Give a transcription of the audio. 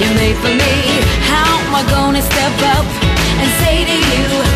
you made for me. How am I gonna step up and say to you,